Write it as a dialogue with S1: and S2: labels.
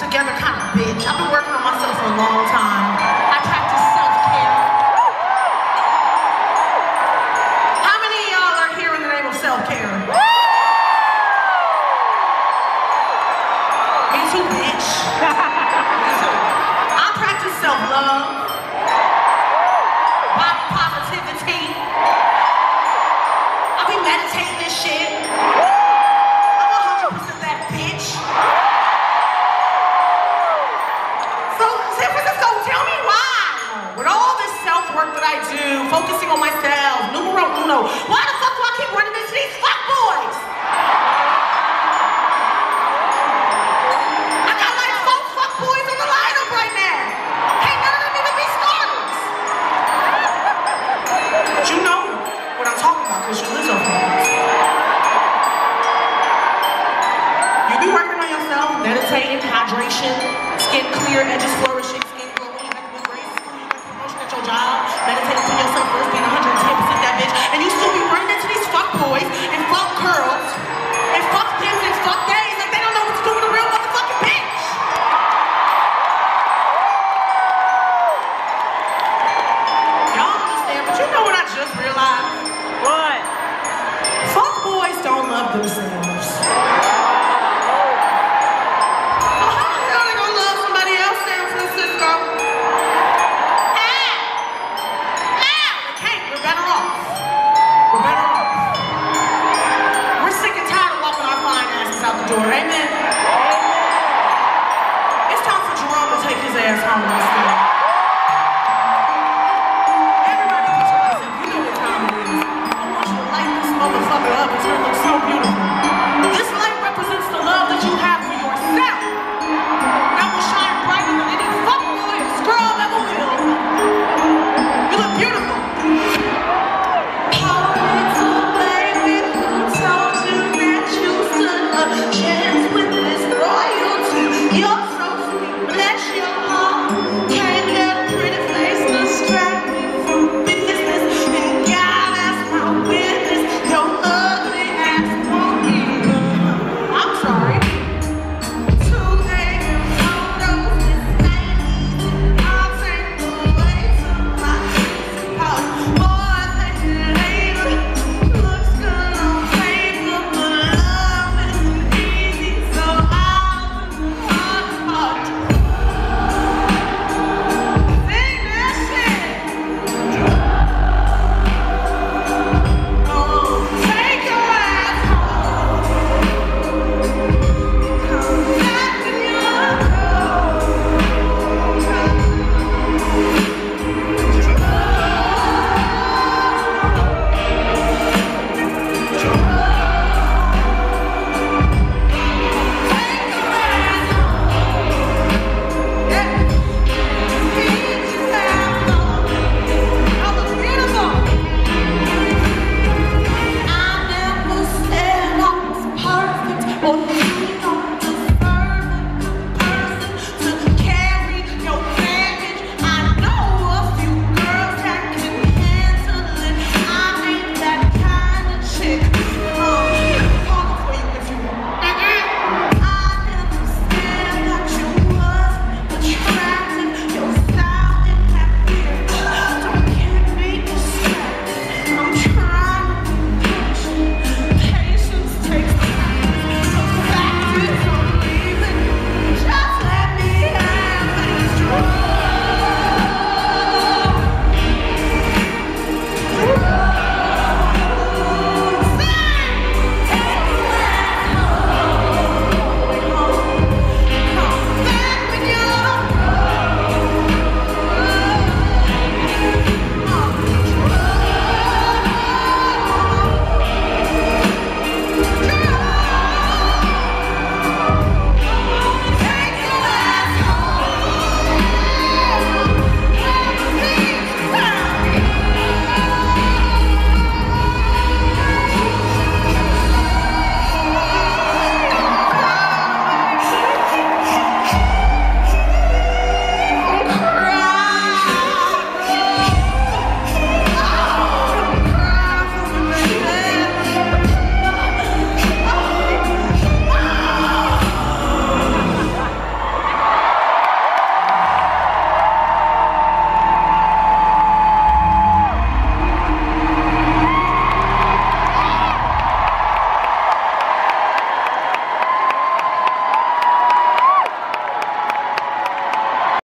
S1: together kind of bitch. I've been working on myself for a long time. I practice self-care. How many of y'all are here in the name of self-care? Me too, bitch. I practice self-love. focusing on myself. Numero uno. Why the fuck do I keep running into these fuck boys? I got like four fuck boys in the lineup right now. Ain't none of them even be starters. But you know what I'm talking about because you lizzo fans. You be working on yourself, meditating, hydration, skin clear, and just flowing.